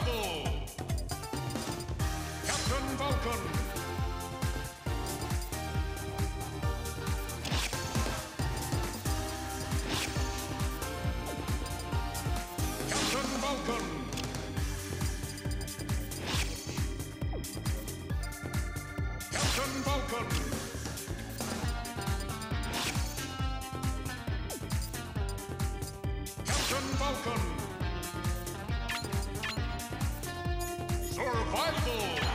Survival! Captain Vulcan! Captain Vulcan! Captain Vulcan! Captain Vulcan! Survival!